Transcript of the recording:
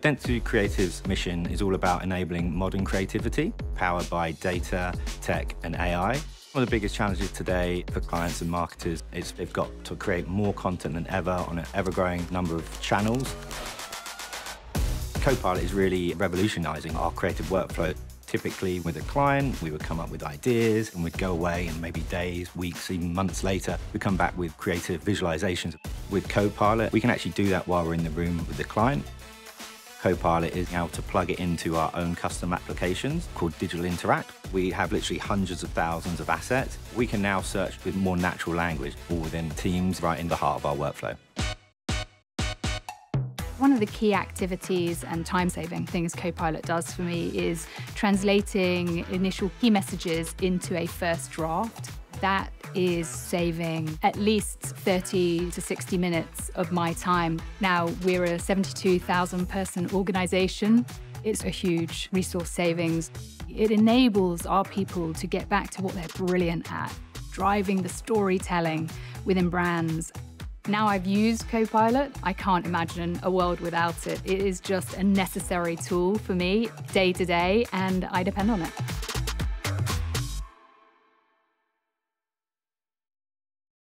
Dentsu Creative's mission is all about enabling modern creativity, powered by data, tech, and AI. One of the biggest challenges today for clients and marketers is they've got to create more content than ever on an ever-growing number of channels. Copilot is really revolutionizing our creative workflow. Typically, with a client, we would come up with ideas and we'd go away, and maybe days, weeks, even months later, we come back with creative visualizations. With Copilot, we can actually do that while we're in the room with the client. Copilot is able to plug it into our own custom applications called Digital Interact. We have literally hundreds of thousands of assets. We can now search with more natural language, all within Teams, right in the heart of our workflow. One of the key activities and time-saving things Copilot does for me is translating initial key messages into a first draft. That is saving at least 30 to 60 minutes of my time. Now, we're a 72,000 person organization. It's a huge resource savings. It enables our people to get back to what they're brilliant at, driving the storytelling within brands. Now I've used Copilot, I can't imagine a world without it. It is just a necessary tool for me day to day, and I depend on it.